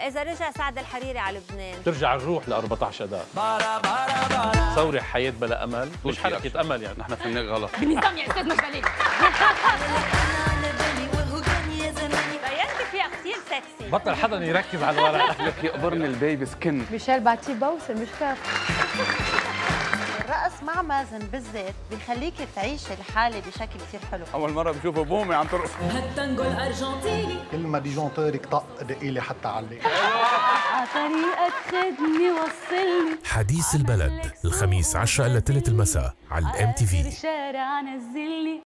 إذا رجع سعد الحريري على لبنان. ترجع الروح ل 14 اذار ثورة حياة بلا أمل. مش حركة أمل يعني. نحن فنان غلط. بالنظام يا أستاذ مجدلي سكسي بطل حدا يركز على الورق لك يقبرني البيبي سكن. ميشيل بعتيه بوسه مش الرقص مع مازن بالذات بيخليك تعيش الحالة بشكل كثير حلو. أول مرة بشوفه بومي عم ترقص. هالتانجو الارجنتيني كل ما ديجونتورك طق دقيلي حتى علي على طريقك خدني وصلني. حديث البلد الخميس 10 إلى 3 المساء على الام تي في الشارع نزلني.